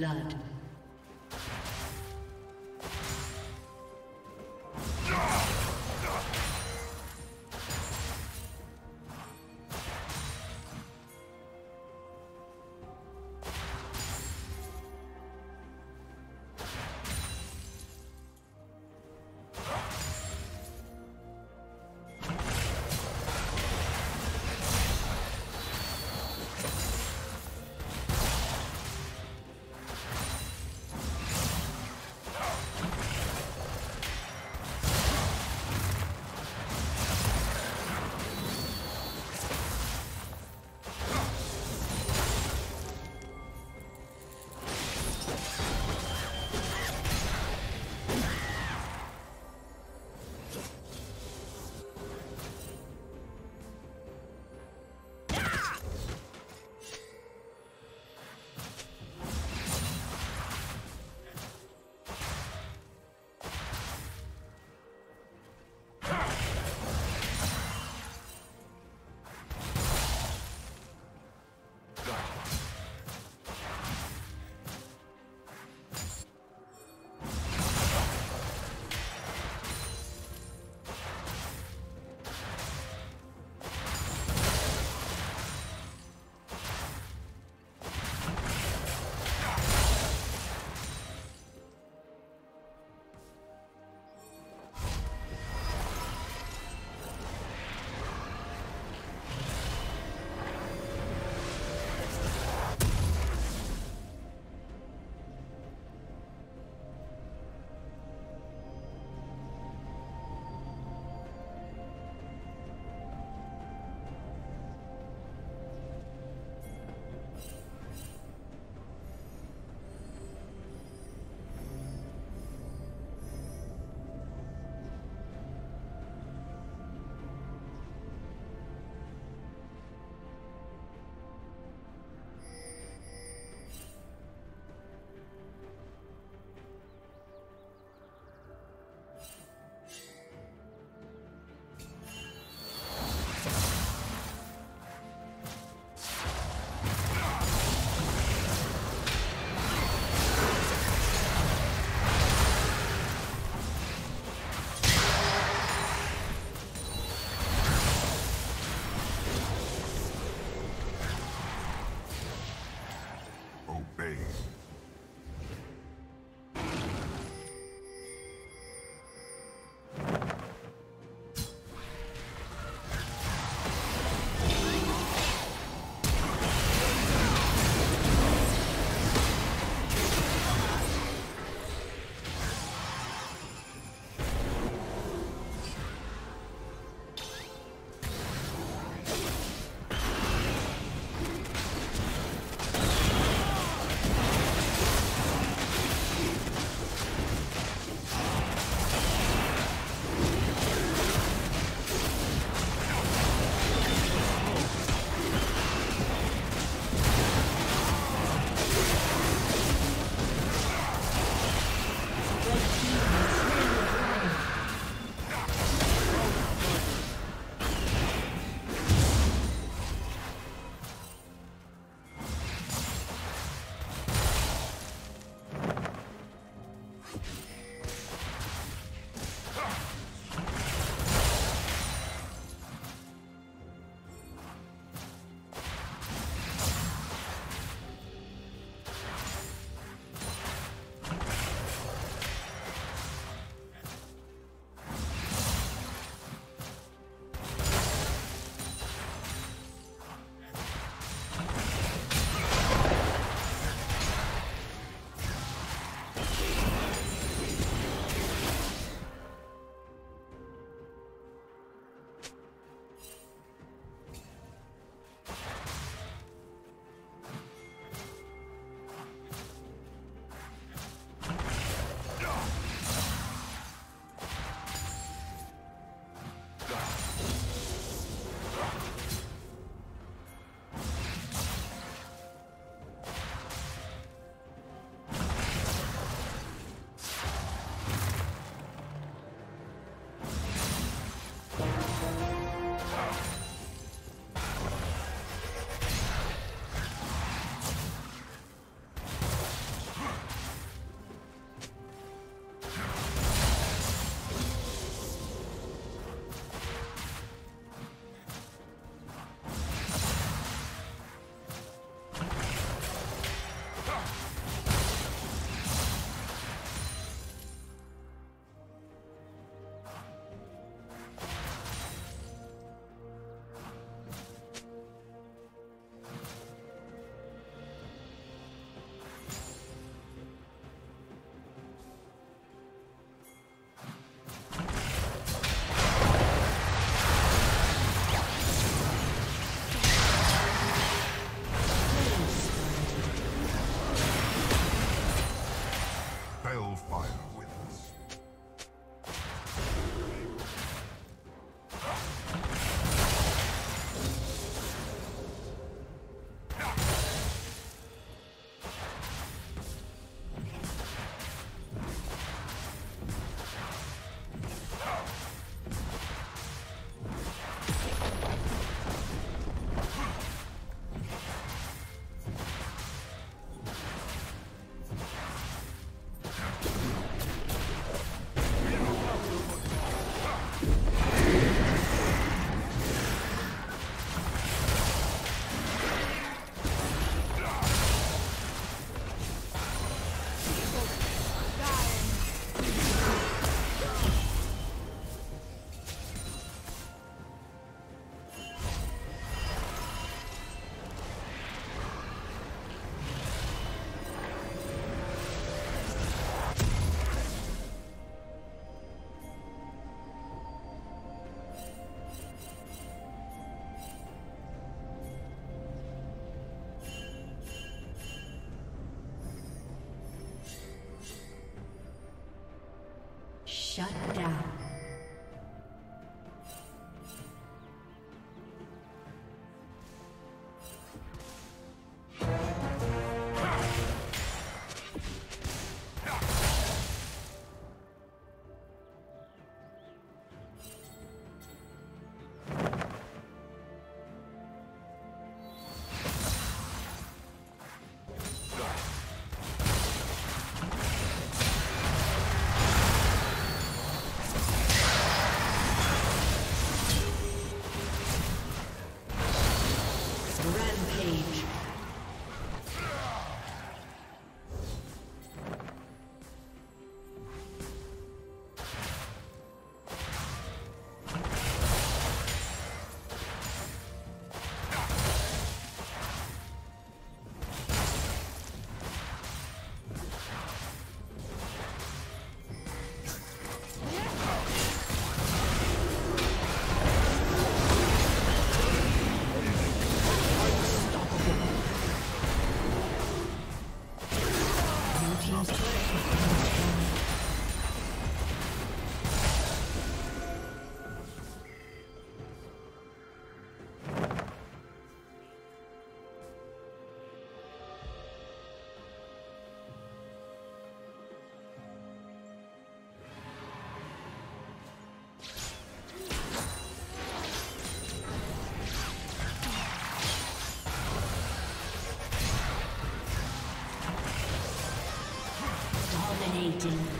blood. Shut down. Dominating.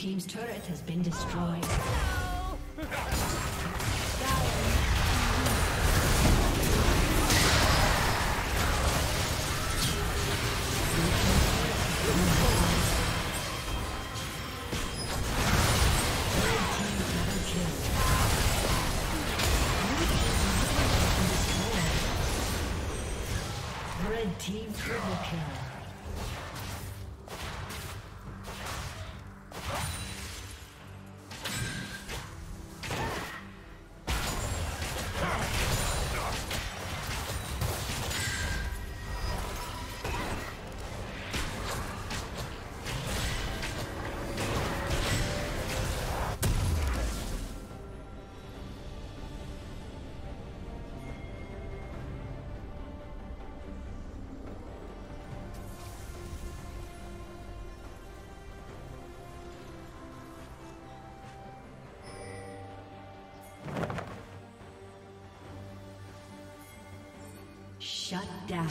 Team's turret has been destroyed. Red team triple kill. Shut down.